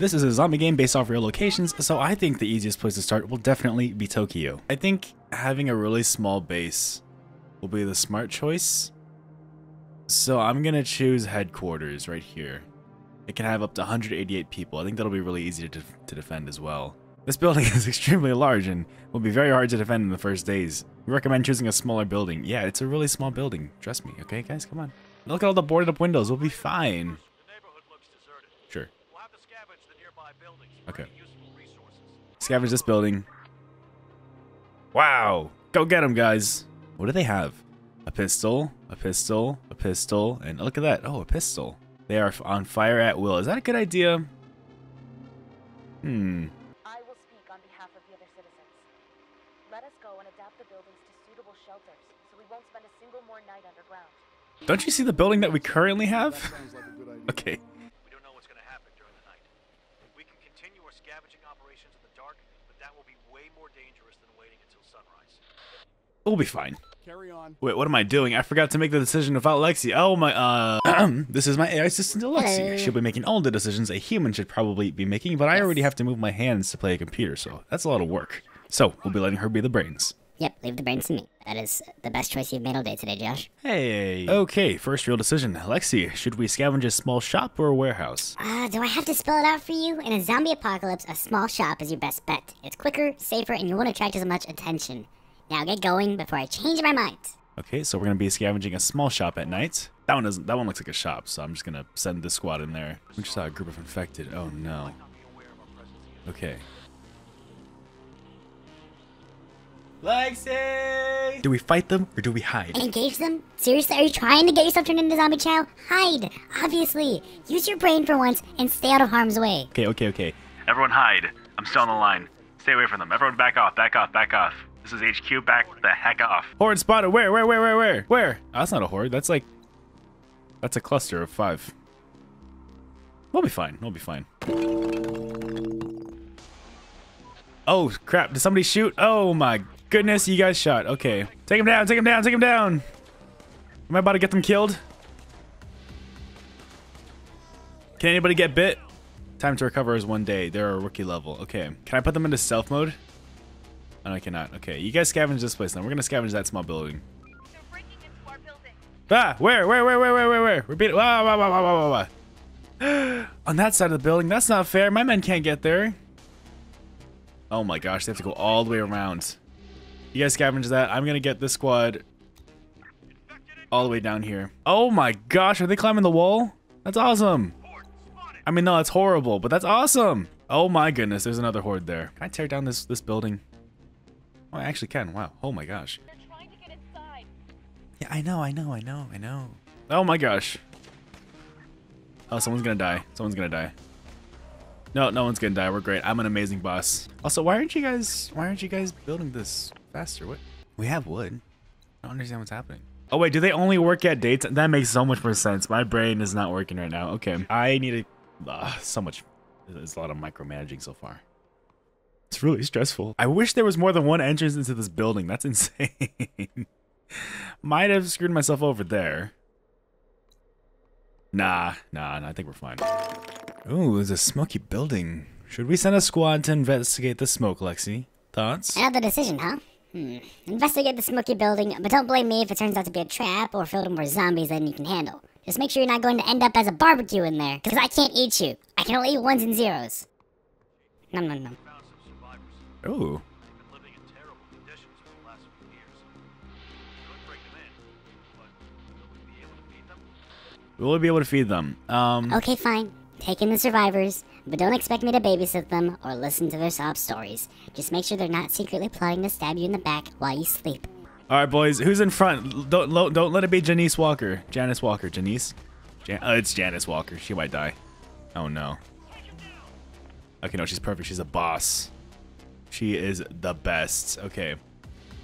This is a zombie game based off real locations, so I think the easiest place to start will definitely be Tokyo. I think having a really small base will be the smart choice. So I'm gonna choose headquarters right here. It can have up to 188 people. I think that'll be really easy to, def to defend as well. This building is extremely large and will be very hard to defend in the first days. We recommend choosing a smaller building. Yeah, it's a really small building. Trust me, okay guys, come on. Look at all the boarded up windows. We'll be fine. The neighborhood looks deserted. Sure. We'll have to scavenge the nearby buildings for Okay. any useful resources. Scavenge this building. Wow. Go get them, guys. What do they have? A pistol, a pistol, a pistol, and look at that. Oh, a pistol. They are on fire at will. Is that a good idea? Hmm. I will speak on behalf of the other citizens. Let us go and adapt the buildings to suitable shelters, so we won't spend a single more night underground. Don't you see the building that we currently have? Sounds like a good idea. Okay. We don't know what's going to happen during the night. We can continue our scavenging operations in the dark, but that will be way more dangerous than waiting until sunrise. We'll be fine. Carry on. Wait, what am I doing? I forgot to make the decision without Lexi. Oh my, uh, this is my AI assistant Alexi. She'll be making all the decisions a human should probably be making, but I already have to move my hands to play a computer, so that's a lot of work. So, we'll be letting her be the brains. Yep, leave the brains to me. That is the best choice you've made all day today, Josh. Hey. Okay, first real decision. Lexi, should we scavenge a small shop or a warehouse? Uh, do I have to spell it out for you? In a zombie apocalypse, a small shop is your best bet. It's quicker, safer, and you won't attract as much attention. Now get going before I change my mind. Okay, so we're gonna be scavenging a small shop at night. That one doesn't. That one looks like a shop, so I'm just gonna send this squad in there. We just saw a group of infected. Oh no. Okay. Lexi! Do we fight them or do we hide? Engage them? Seriously, are you trying to get yourself turned into a zombie chow? Hide! Obviously! Use your brain for once and stay out of harm's way. Okay, okay, okay. Everyone hide. I'm still on the line. Stay away from them. Everyone back off, back off, back off. This is HQ, back the heck off. Horde spotted. Where, where, where, where, where? Where? Oh, that's not a horde. That's like... That's a cluster of five. We'll be fine. We'll be fine. Oh, crap. Did somebody shoot? Oh, my goodness. You guys shot. Okay. Take him down. Take him down. Take him down. Am I about to get them killed? Can anybody get bit? Time to recover is one day. They're a rookie level. Okay. Can I put them into stealth mode? Oh, no, I cannot. Okay. You guys scavenge this place now. We're going to scavenge that small building. Ah! Where? Where? Where? Where? Where? Where? Where? Repeat it. Wow, wow, wow, wow, wow, wow. On that side of the building. That's not fair. My men can't get there. Oh my gosh. They have to go all the way around. You guys scavenge that. I'm going to get this squad all the way down here. Oh my gosh. Are they climbing the wall? That's awesome. I mean, no, that's horrible, but that's awesome. Oh my goodness, there's another horde there. Can I tear down this this building? Oh, I actually can. Wow. Oh my gosh. They're trying to get inside. Yeah, I know, I know, I know, I know. Oh my gosh. Oh, someone's gonna die. Someone's gonna die. No, no one's gonna die. We're great. I'm an amazing boss. Also, why aren't you guys? Why aren't you guys building this faster? What? We have wood. I don't understand what's happening. Oh wait, do they only work at daytime? That makes so much more sense. My brain is not working right now. Okay, I need to. Uh, so much. There's a lot of micromanaging so far. It's really stressful. I wish there was more than one entrance into this building. That's insane. Might have screwed myself over there. Nah, nah, nah, I think we're fine. Ooh, there's a smoky building. Should we send a squad to investigate the smoke, Lexi? Thoughts? Another decision, huh? Hmm. Investigate the smoky building, but don't blame me if it turns out to be a trap or filled with more zombies than you can handle. Just make sure you're not going to end up as a barbecue in there, because I can't eat you. I can only eat ones and zeros. Nom nom nom. Found some survivors. Ooh. They've been living in terrible conditions for the last few years. Could break them in, but will we be able to feed them? Will we be able to feed them? Um, Okay, fine. Take in the survivors, but don't expect me to babysit them or listen to their sob stories. Just make sure they're not secretly plotting to stab you in the back while you sleep. all right, boys. Who's in front? Don't don't let it be Janice Walker. Janice Walker. Janice. Jan- oh, uh, it's Janice Walker. She might die. Oh no. Okay, no, she's perfect. She's a boss. She is the best. Okay.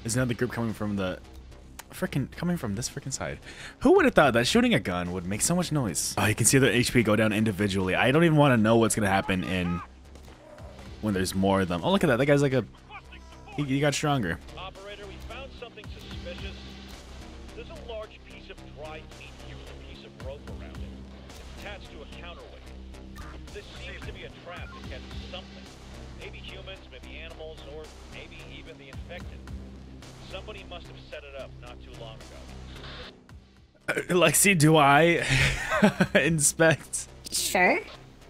There's another group coming from the freaking coming from this freaking side. Who would have thought that shooting a gun would make so much noise? Oh, you can see the HP go down individually. I don't even want to know what's gonna happen in when there's more of them. Oh, look at that. That guy's like a he, he got stronger. Operator, we found something suspicious. There's a large piece of dried meat here with a piece of rope around it. Attached to a counterweight. This seems to be a trap. trap to catch something. Maybe humans, maybe animals, or maybe even the infected. Somebody must have set it up not too long ago. Lexi, do I inspect? Sure.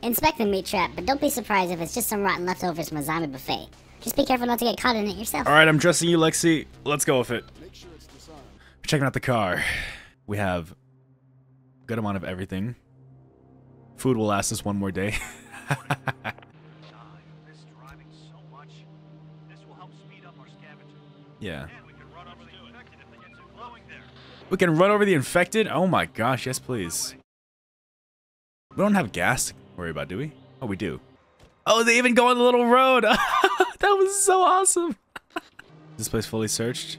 Inspect the meat trap, but don't be surprised if it's just some rotten leftovers from a zombie buffet. Just be careful not to get caught in it yourself. All right, I'm trusting you, Lexi. Let's go with it. We're checking out the car. We have a good amount of everything. Food will last us one more day. I We can run over the infected? Oh my gosh, yes please. We don't have gas to worry about, do we? Oh, we do. Oh, they even go on the little road. that was so awesome. Is this place fully searched?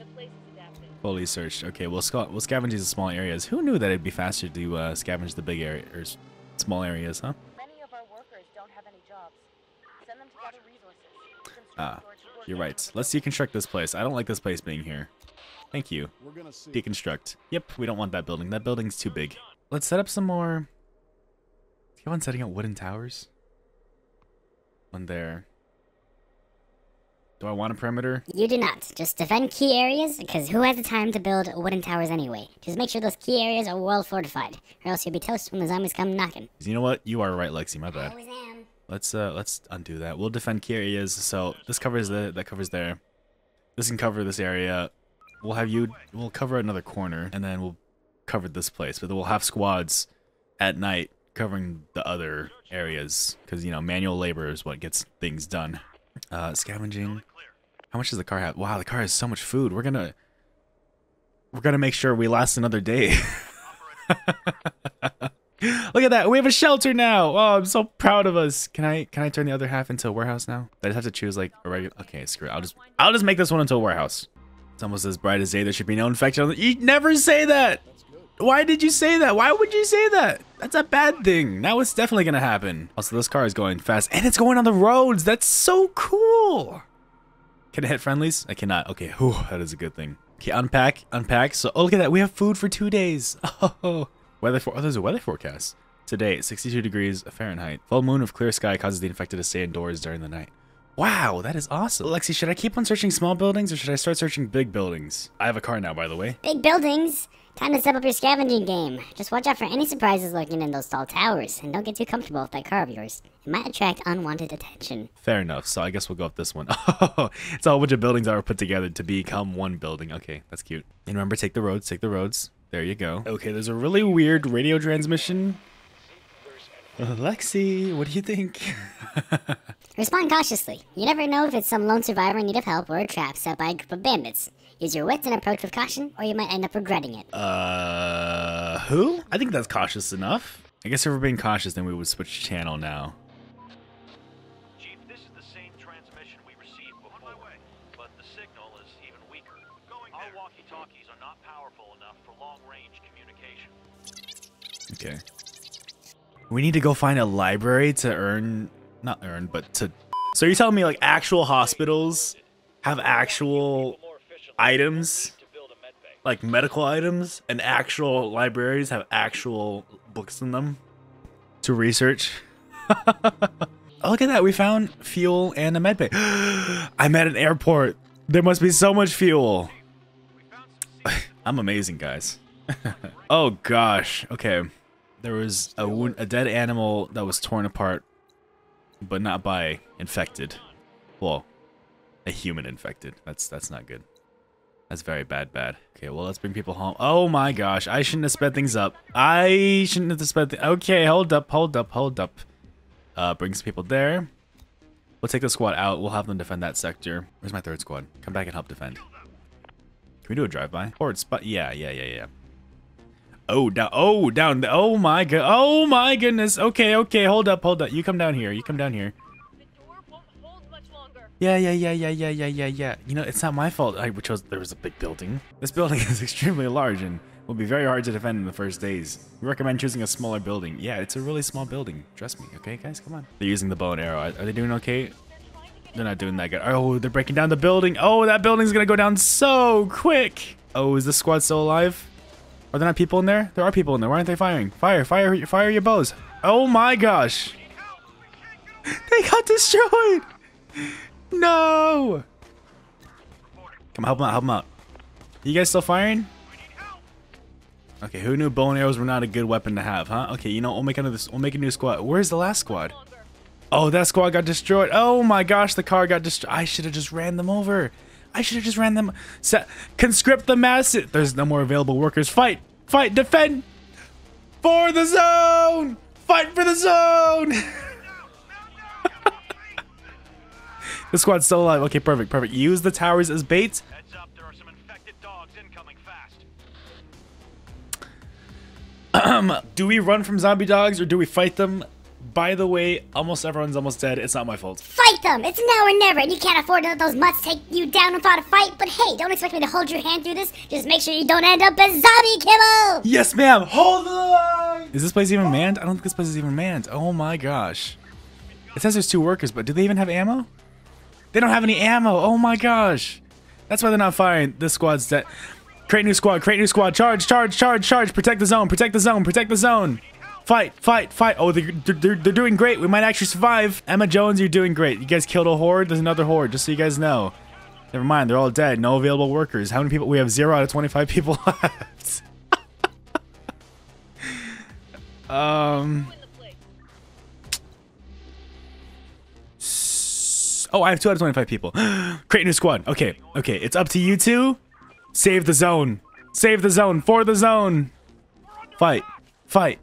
Fully searched. Okay, we'll, sca we'll scavenge these small areas. Who knew that it'd be faster to uh, scavenge the big area or small areas, huh? Many of our workers don't have any jobs. Send them to gather resources. Ah, you're right. Let's deconstruct this place. I don't like this place being here. Thank you. We're gonna see. Deconstruct. Yep, we don't want that building. That building's too big. Let's set up some more. Keep on setting up wooden towers. One there. Do I want a perimeter? You do not. Just defend key areas, because who has the time to build wooden towers anyway? Just make sure those key areas are well fortified, or else you'll be toast when the zombies come knocking. You know what? You are right, Lexi. My bad. Let's uh let's undo that. We'll defend key areas. So this covers the that covers there. This can cover this area. We'll have you. We'll cover another corner, and then we'll cover this place. But then we'll have squads at night covering the other areas because you know manual labor is what gets things done. Uh, scavenging. How much does the car have? Wow, the car has so much food. We're gonna we're gonna make sure we last another day. Look at that. We have a shelter now. Oh, I'm so proud of us. Can I can I turn the other half into a warehouse now? I just have to choose like a regular. Okay, screw it. I'll just I'll just make this one into a warehouse. It's almost as bright as day. There should be no infection. You never say that. Why did you say that? Why would you say that? That's a bad thing. Now it's definitely gonna happen. Also, this car is going fast and it's going on the roads. That's so cool. Can I hit friendlies? I cannot. Okay, whew, that is a good thing. Okay, unpack, unpack. So, oh, look at that. We have food for two days. Oh, weather for. Oh, there's a weather forecast. Today, 62 degrees Fahrenheit. Full moon of clear sky causes the infected to stay indoors during the night. Wow, that is awesome. Lexi, should I keep on searching small buildings or should I start searching big buildings? I have a car now, by the way. Big buildings! Time to step up your scavenging game. Just watch out for any surprises lurking in those tall towers, and don't get too comfortable with that car of yours. It might attract unwanted attention. Fair enough. So I guess we'll go with this one. Oh, it's all a bunch of buildings that were put together to become one building. Okay, that's cute. And remember, take the roads, take the roads. There you go. Okay, there's a really weird radio transmission. Lexi, what do you think? Respond cautiously. You never know if it's some lone survivor in need of help or a trap set by a group of bandits. Use your wits and approach with caution, or you might end up regretting it. uh, who? I think that's cautious enough. I guess if we're being cautious, then we would switch channel now. Powerful enough for long-range communication. Okay. We need to go find a library to earn, not earn, but to. So you're telling me like actual hospitals have actual items, like medical items, and actual libraries have actual books in them to research? Look at that. We found fuel and a med bay. I'm at an airport. There must be so much fuel. I'm amazing, guys. oh gosh. Okay. There was a wound, a dead animal that was torn apart, but not by infected. Well, a human infected. That's that's not good. That's very bad, bad. Okay, well let's bring people home. Oh my gosh, I shouldn't have sped things up. I shouldn't have sped. Th okay, hold up, hold up, hold up. Uh, brings people there. We'll take the squad out. We'll have them defend that sector. Where's my third squad? Come back and help defend. Can we do a drive-by? Or it's but Yeah, yeah, yeah, yeah. Oh, down. Oh, down. Oh my god. Oh my goodness. Okay, okay. Hold up, hold up. You come down here. You come down here. Yeah, yeah, yeah, yeah, yeah, yeah, yeah, yeah. You know, it's not my fault. I chose there was a big building. This building is extremely large and will be very hard to defend in the first days. We recommend choosing a smaller building. Yeah, it's a really small building. Trust me. Okay, guys, come on. They're using the bow and arrow. Are they doing okay? They're not doing that good. Oh, they're breaking down the building. Oh, that building's gonna go down so quick. Oh, is this squad still alive? Are there not people in there? There are people in there. Why aren't they firing? Fire, fire, fire your bows. Oh my gosh. They got destroyed. No. Come help them out. Help them out. You guys still firing? Okay, who knew bow and arrows were not a good weapon to have, huh? Okay, you know we'll make another. We'll make a new squad. Where's the last squad? Oh, that squad got destroyed. Oh my gosh, the car got destroyed. I should have just ran them over. I should have just ran them. Conscript the masses. There's no more available workers. Fight, fight, defend for the zone. Fight for the zone. the squad's still alive. Okay, perfect, perfect. Use the towers as baits. Heads up, there are some infected dogs incoming fast. Do we run from zombie dogs or do we fight them? By the way, almost everyone's almost dead. It's not my fault. Fight them! It's now or never, and you can't afford to let those mutts take you down without a fight. But hey, don't expect me to hold your hand through this. Just make sure you don't end up as zombie kibble! Yes, ma'am. Hold the line. Is this place even manned? I don't think this place is even manned. Oh my gosh. It says there's two workers, but do they even have ammo? They don't have any ammo. Oh my gosh. That's why they're not firing. This squad's dead. Create new squad. Create new squad. Charge, charge, charge, charge. Protect the zone. Protect the zone. Protect the zone. Fight, fight, fight. Oh, they're, they're, they're doing great. We might actually survive. Emma Jones, you're doing great. You guys killed a horde. There's another horde, just so you guys know. Never mind. They're all dead. No available workers. How many people? We have zero out of 25 people left. um. Oh, I have two out of 25 people. Create a new squad. Okay, okay. It's up to you two. Save the zone. Save the zone. For the zone. Fight. Fight.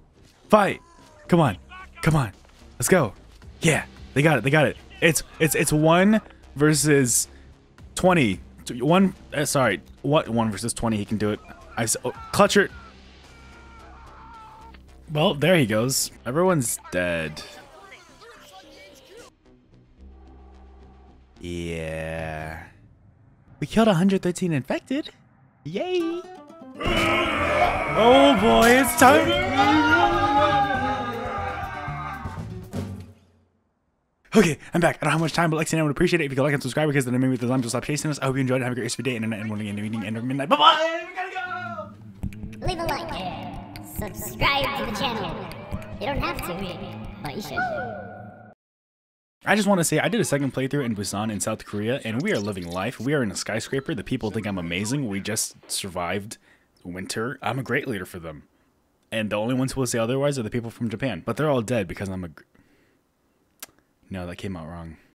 Fight. Come on. Come on. Let's go. Yeah. They got it. They got it. It's it's it's one versus 20. One. Uh, sorry. What? One versus 20. He can do it. I oh, Clutcher. Well, there he goes. Everyone's dead. Yeah. We killed 113 infected. Yay. Oh boy, it's time. Okay, I'm back. I don't have much time, but Lexi and I would appreciate it if you could like and subscribe because then me the zombies will stop chasing us. I hope you enjoyed. Have a great rest of your day and night and morning and evening and midnight. Bye bye. We gotta go. Leave a like. Subscribe to the channel. You don't have to, but you should. I just want to say I did a second playthrough in Busan in South Korea, and we are living life. We are in a skyscraper. The people think I'm amazing. We just survived winter. I'm a great leader for them. And the only ones who will say otherwise are the people from Japan. But they're all dead because I'm a. No, that came out wrong.